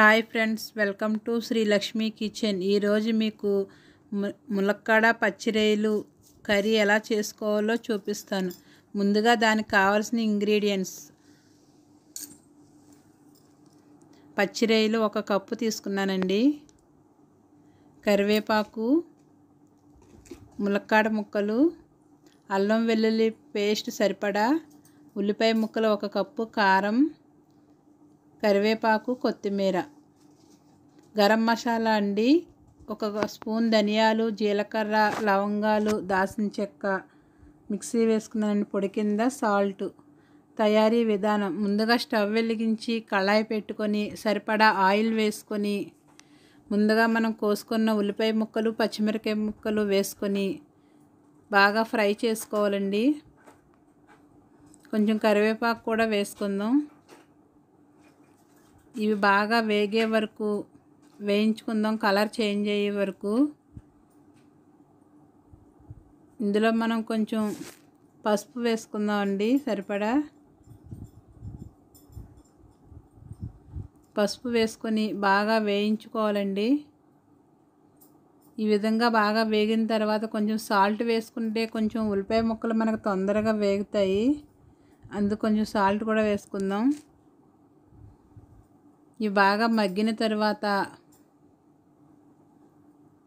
Hi friends welcome to Shri Lakshmi kitchen. ఈరోజు మీకు ము- ములక్కాడ పచ్చిరొయ్యలు కర్రీ ఎలా చేసుకోవాలో చూపిస్తాను. ముందుగా దానికి కావాల్సిన ఇంగ్రీడియంట్స్. పచ్చిరొయ్యలు ఒక కప్పు తీసుకున్నానండి. కరివేపాకు ములక్కాడ ముక్కలు అల్లం వెల్లుల్లి పేస్ట్ సరిపడా ఉల్లిపాయ ముక్కలు ఒక కప్పు కారం కరివేపాకు కొత్తిమీర. గరం మసాలా అండి. ఒక స్పూన్ ధనియాలు జీలకర్ర లవంగాలు దాసిన చెక్క మిక్సీ వేసుకున్నాను పొడి కింద. సాల్ట్ తయారీ విధానం. ముందుగా స్టవ్ వెలిగించి కళాయి పెట్టుకొని సరిపడా ఆయిల్ వేసుకొని ముందుగా మనం కోసుకున్న ఉల్లిపాయ ముక్కలు పచ్చిమిరకాయ ముక్కలు వేసుకొని బాగా ఫ్రై చేసుకోవాలండి. కొంచెం కరివేపాకు కూడా వేసుకుందాం. ఇవి బాగా వేగే వరకు వేయించుకుందాం కలర్ చేంజ్ అయ్యే వరకు. ఇందులో మనం కొంచెం పసుపు వేసుకుందాం అండి సరిపడా? పసుపు వేసుకొని బాగా వేయించుకోవాలండి. ఈ విధంగా బాగా వేగిన తర్వాత కొంచెం సాల్ట్ వేసుకుంటే కొంచెం ఉల్లిపాయ ముక్కలు మనకు తొందరగా వేగుతాయి. అందుకు కొంచెం సాల్ట్ కూడా వేసుకుందాం. ఇవి బాగా మగ్గిన తర్వాత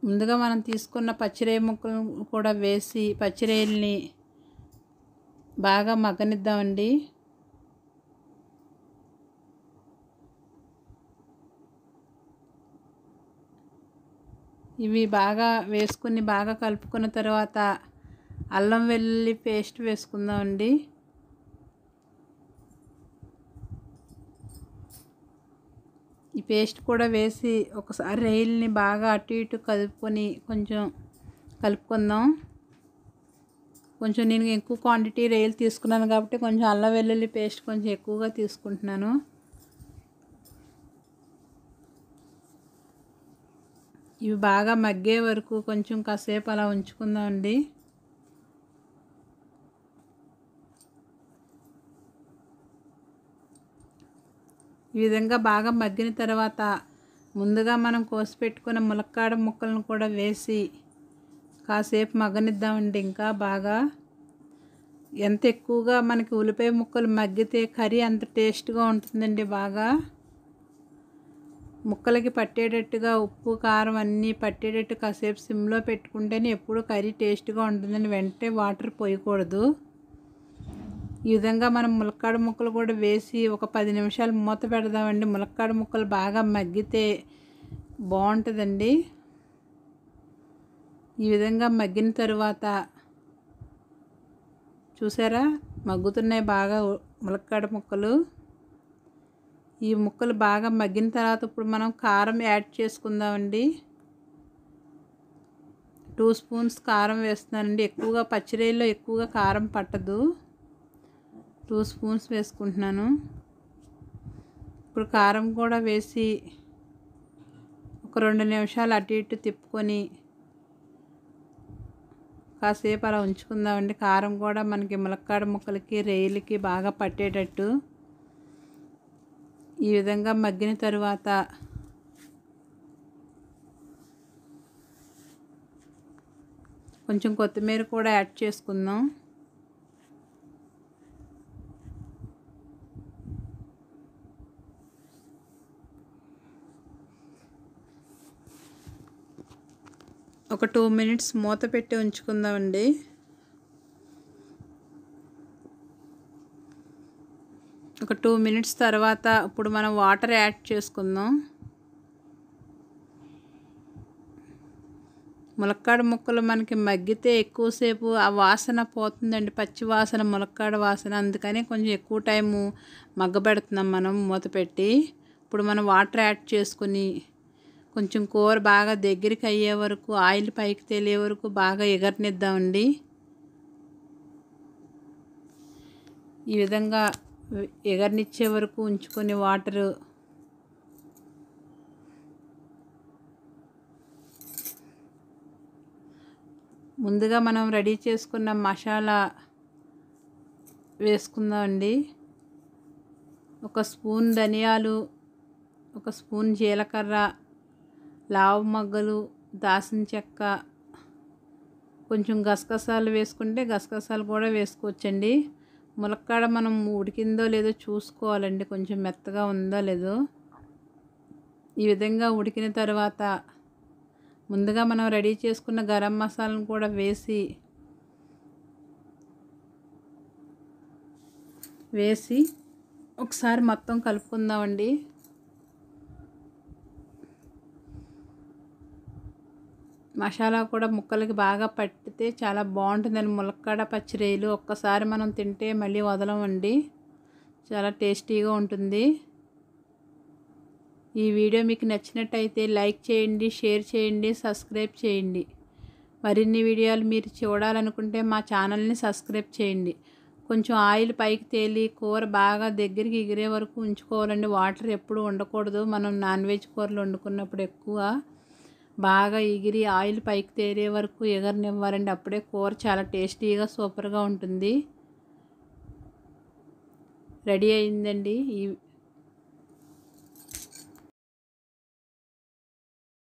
ముందుగా మనం తీసుకున్న పచ్చిరేయ ముక్కలు కూడా వేసి పచ్చిరేయల్ని బాగా మగ్గనిద్దామండి. ఇవి బాగా వేసుకుని బాగా కలుపుకున్న తర్వాత అల్లం వెల్లుల్లి పేస్ట్ వేసుకుందామండి. పేస్ట్ కూడా వేసి ఒకసారి రైల్ని బాగా అటు ఇటు కలుపుకొని కొంచెం కలుపుకుందాం. కొంచెం నేను ఎక్కువ క్వాంటిటీ రైలు తీసుకున్నాను కాబట్టి కొంచెం అల్లం వెల్లుల్లి పేస్ట్ కొంచెం ఎక్కువగా తీసుకుంటున్నాను. ఇవి బాగా మగ్గే వరకు కొంచెం కాసేపు అలా ఉంచుకుందామండి. ఈ విధంగా బాగా మగ్గిన తర్వాత ముందుగా మనం కోసి పెట్టుకున్న ములక్కాడ ముక్కలను కూడా వేసి కాసేపు మగ్గనిద్దామండి. ఇంకా బాగా ఎంత ఎక్కువగా మనకి ఉల్లిపాయ ముక్కలు మగ్గితే కర్రీ అంత టేస్ట్గా ఉంటుందండి బాగా. ముక్కలకి పట్టేటట్టుగా ఉప్పు కారం అన్నీ పట్టేటట్టు కాసేపు సిమ్లో పెట్టుకుంటేనే ఎప్పుడు కర్రీ టేస్ట్గా ఉంటుందని వెంటనే వాటర్ పోయకూడదు. ఈ విధంగా మనం ములక్కాడ ముక్కలు కూడా వేసి ఒక పది నిమిషాలు మూత పెడదామండి. ములక్కాడ ముక్కలు బాగా మగ్గితే బాగుంటుందండి. ఈ విధంగా మగ్గిన తరువాత చూసారా? మగ్గుతున్నాయి బాగా ములక్కాడ ముక్కలు. ఈ ముక్కలు బాగా మగ్గిన తర్వాత ఇప్పుడు మనం కారం యాడ్ చేసుకుందామండి. టూ స్పూన్స్ కారం వేస్తున్నానండి. ఎక్కువగా పచ్చిరేల్లో ఎక్కువగా కారం పట్టదు. టూ స్పూన్స్ వేసుకుంటున్నాను. ఇప్పుడు కారం కూడా వేసి ఒక రెండు నిమిషాలు అటు ఇటు తిప్పుకొని కాసేపు అలా ఉంచుకుందామండి. కారం కూడా మనకి ములక్కాడ ముక్కలకి రేయిలకి బాగా పట్టేటట్టు. ఈ విధంగా మగ్గిన తరువాత కొంచెం కొత్తిమీర కూడా యాడ్ చేసుకుందాం. ఒక టూ మినిట్స్ మూత పెట్టి ఉంచుకుందామండి. ఒక టూ మినిట్స్ తర్వాత ఇప్పుడు మనం వాటర్ యాడ్ చేసుకుందాం. ములక్కాడ ముక్కలు మనకి మగ్గితే ఎక్కువసేపు ఆ వాసన పోతుందండి పచ్చి వాసన ములక్కాడ వాసన. అందుకని కొంచెం ఎక్కువ టైము మగ్గబెడుతున్నాం మనం మూత పెట్టి. ఇప్పుడు మనం వాటర్ యాడ్ చేసుకుని కొంచెం కూర బాగా దగ్గరికి అయ్యే వరకు ఆయిల్ పైకి తేలే వరకు బాగా ఎగరనిద్దామండి. ఈ విధంగా ఎగరనిచ్చే వరకు ఉంచుకొని వాటరు ముందుగా మనం రెడీ చేసుకున్న మసాలా వేసుకుందామండి. ఒక స్పూన్ ధనియాలు ఒక స్పూన్ జీలకర్ర లావు మగ్గలు దాసిన చెక్క కొంచెం గసగసాలు వేసుకుంటే గసగసాలు కూడా వేసుకోవచ్చండి. ములక్కాడ మనం ఉడికిందో లేదో చూసుకోవాలండి. కొంచెం మెత్తగా ఉందో లేదో. ఈ విధంగా ఉడికిన తర్వాత ముందుగా మనం రెడీ చేసుకున్న గరం మసాలాను కూడా వేసి వేసి ఒకసారి మొత్తం కలుపుకుందామండి. మసాలా కూడా ముక్కలకి బాగా పట్టితే చాలా బాగుంటుందండి. ములక్కాడ పచ్చిరేలు ఒక్కసారి మనం తింటే మళ్ళీ వదలమండి. చాలా టేస్టీగా ఉంటుంది. ఈ వీడియో మీకు నచ్చినట్టయితే లైక్ చేయండి షేర్ చేయండి సబ్స్క్రైబ్ చేయండి. మరిన్ని వీడియోలు మీరు చూడాలనుకుంటే మా ఛానల్ని సబ్స్క్రైబ్ చేయండి. కొంచెం ఆయిల్ పైకి తేలి కూర బాగా దగ్గరికి ఎగిరే వరకు ఉంచుకోవాలండి. వాటర్ ఎప్పుడు ఉండకూడదు. మనం నాన్ వెజ్ కూరలు వండుకున్నప్పుడు ఎక్కువ బాగా ఎగిరి ఆయిల్ పైకి తేరే వరకు ఎగరనివ్వాలండి. అప్పుడే కూర చాలా టేస్టీగా సూపర్గా ఉంటుంది. రెడీ అయిందండి. ఈ